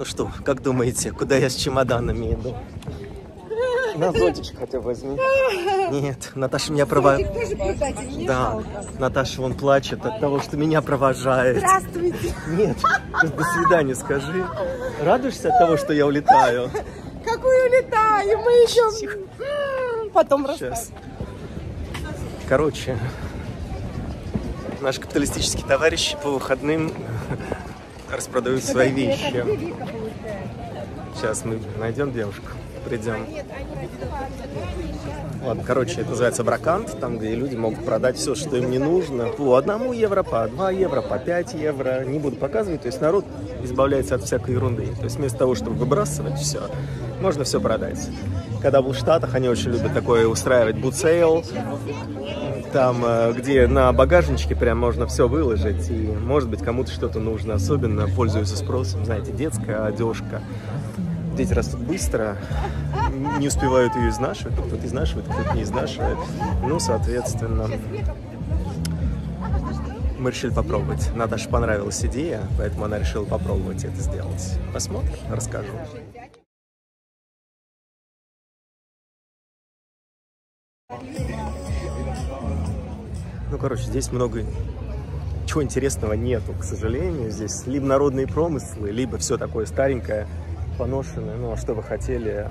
Ну что, как думаете, куда я с чемоданами иду? На зонтичек хотя бы возьми. Нет, Наташа меня провожает. Да, Наташа вон плачет от того, что меня провожает. Здравствуйте. Нет, до свидания скажи. Радуешься от того, что я улетаю? Какую улетаем? Мы еще потом. Сейчас. Короче, наши капиталистические товарищи по выходным распродают свои вещи. Сейчас мы найдем девушку, придем. Ладно, короче, это называется бракант, там, где люди могут продать все, что им не нужно. По одному евро, по 2 евро, по 5 евро. Не буду показывать. То есть народ избавляется от всякой ерунды. То есть вместо того, чтобы выбрасывать все, можно все продать. Когда был в Штатах, они очень любят такое устраивать бутсейл. Там, э, где на багажничке прям можно все выложить. И, может быть, кому-то что-то нужно. Особенно пользуются спросом. Знаете, детская одежка. Дети растут быстро, не успевают ее изнашивать, кто-то изнашивает, кто-то не изнашивает. Ну, соответственно, мы решили попробовать. Наташе понравилась идея, поэтому она решила попробовать это сделать. Посмотрим, расскажу. Ну, короче, здесь много чего интересного нету, к сожалению. Здесь либо народные промыслы, либо все такое старенькое, поношенное. Ну, а что вы хотели,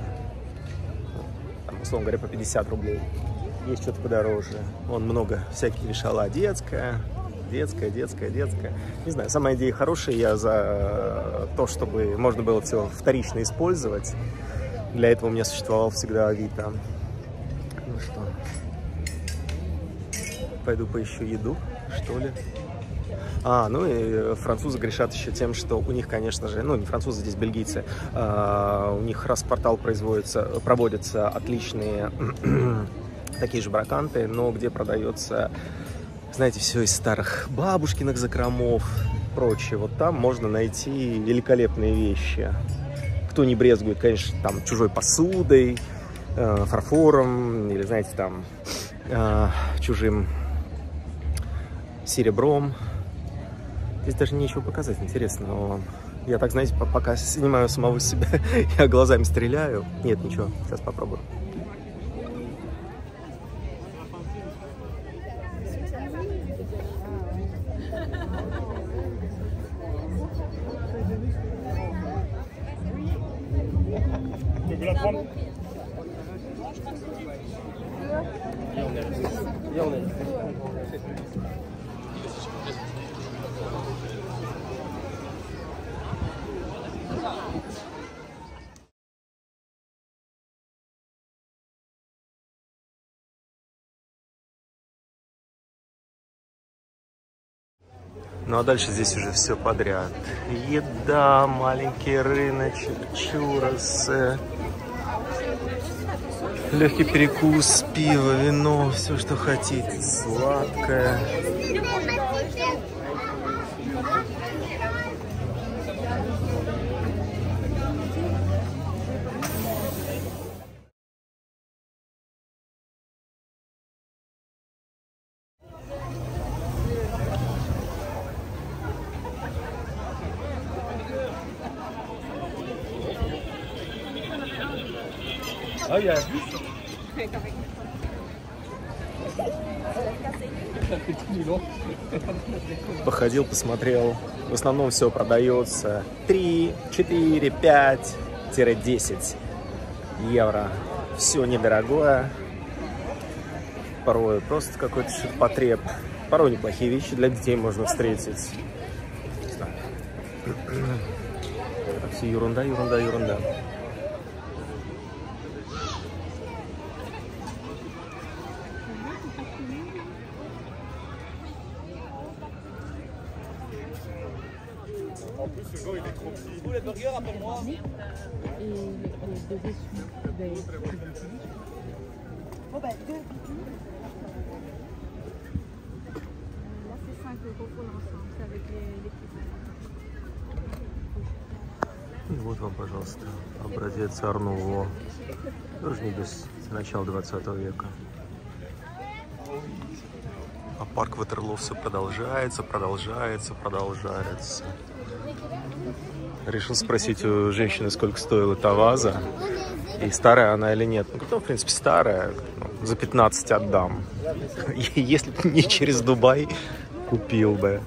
там, условно говоря, по 50 рублей. Есть что-то подороже. Вон много всяких вешала детская, детская, детская, детская. Не знаю, сама идея хорошая. Я за то, чтобы можно было все вторично использовать. Для этого у меня существовал всегда Авито. Ну что, пойду поищу еду, что ли. А, ну и французы грешат еще тем, что у них, конечно же, ну не французы, здесь бельгийцы, а, у них раз в квартал производятся, проводятся отличные такие же браканты, но где продается, знаете, все из старых бабушкиных закромов, прочее. Вот там можно найти великолепные вещи. Кто не брезгует, конечно, там чужой посудой, э, фарфором или, знаете, там э, чужим серебром. Здесь даже нечего показать интересного вам. Я так, знаете, пока снимаю самого себя, я глазами стреляю. Нет, ничего, сейчас попробую. Ну а дальше здесь уже все подряд. Еда, маленький рыночек, чурасы, легкий перекус, пиво, вино, все, что хотите, сладкое. Ah, ja. Походил, посмотрел. В основном все продается 3, 4, 5-10 евро. Все недорогое. Порой просто какой-то ширпотреб. Порой неплохие вещи для детей можно встретить. Так, все ерунда, ерунда, ерунда. Bon, bah, deux. Là, c'est 5 euros pour l'ensemble, c'est avec les, les petits И вот вам, пожалуйста, образец Арнуво. Тоже не без начала 20 века. А парк Ватерлоо все продолжается, продолжается, продолжается. Решил спросить у женщины, сколько стоила эта ваза. И старая она или нет. Ну, в принципе, старая. Ну, за 15 отдам. Если бы не через Дубай, купил бы.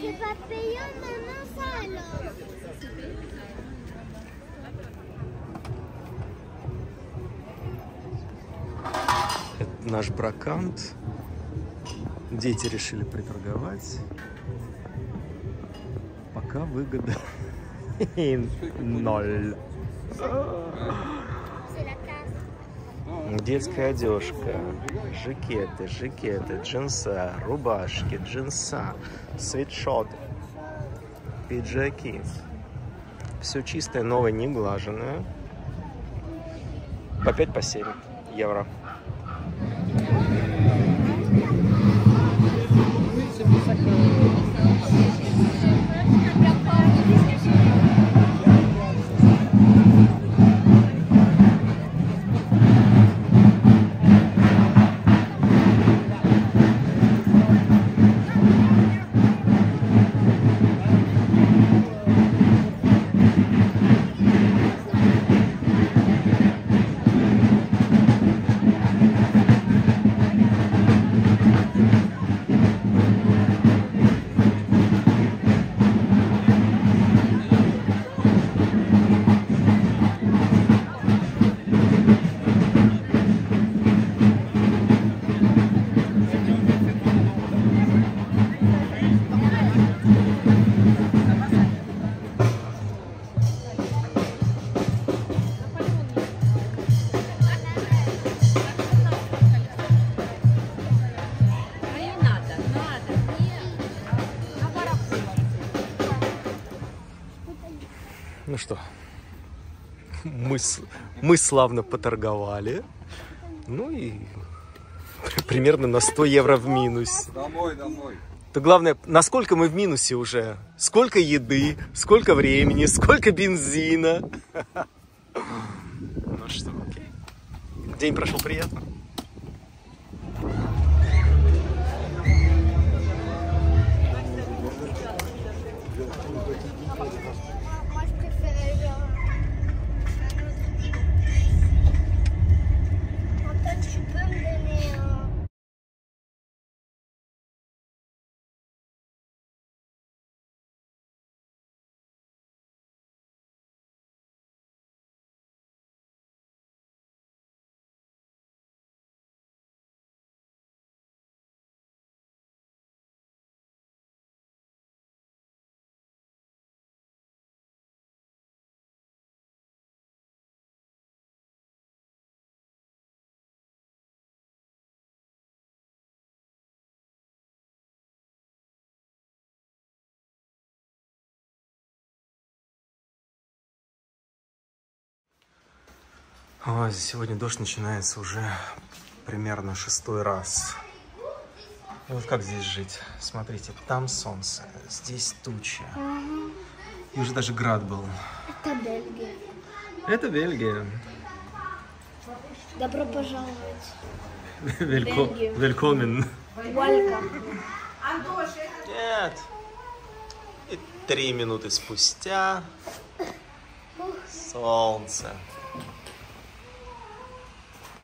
J'ai pas payé maintenant ça alors. Наш бракант. Дети решили приторговать. Пока выгода ноль. Детская одежка, жакеты, жакеты, джинса, рубашки, джинса, свитшоты, пиджаки. Все чистое, новое, не глаженное. По 5 по 7 евро. Ну что, мы, мы славно поторговали. Ну и примерно на 100 евро в минусе. Домой, домой. То главное, насколько мы в минусе уже? Сколько еды, сколько времени, сколько бензина. Ну что, окей. День прошел приятно. Ой, сегодня дождь начинается уже примерно шестой раз. И вот как здесь жить? Смотрите, там солнце, здесь туча. И уже даже град был. Это Бельгия. Это Бельгия. Добро пожаловать. Велько... Велькомен. Нет. И три минуты спустя солнце.